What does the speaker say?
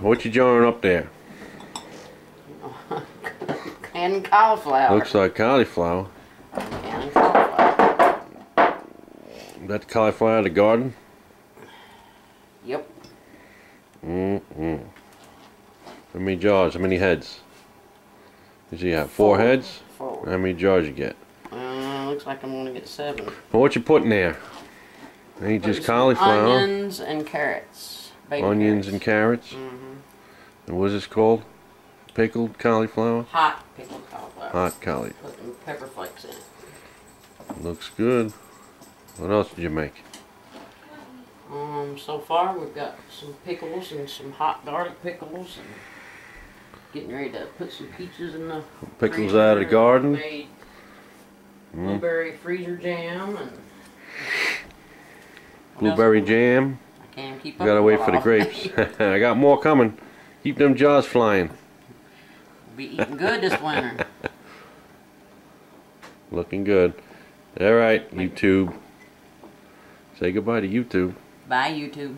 What you drawing up there? Canned cauliflower. Looks like cauliflower. Canned cauliflower. That cauliflower in the garden? Yep. Mm-mm. How many jars? How many heads? Does he have four, Four. heads? Four. How many jars you get? Uh, looks like I'm gonna get seven. Well, what you putting there? Ain't just cauliflower. Onions and carrots. Onions and carrots. hmm And what's this called? Pickled cauliflower? Hot pickled cauliflower. Hot cauliflower. Put pepper flakes in it. Looks good. What else did you make? Um, so far we've got some pickles and some hot garlic pickles and getting ready to put some peaches in the Pickles out of the garden? Made Mm. blueberry freezer jam and Blueberry jam. I can't keep up. gotta wait for the grapes. I got more coming. Keep them jaws flying. Be eating good this winter. Looking good. All right, YouTube. Say goodbye to YouTube. Bye YouTube.